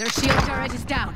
Their shield turret is down.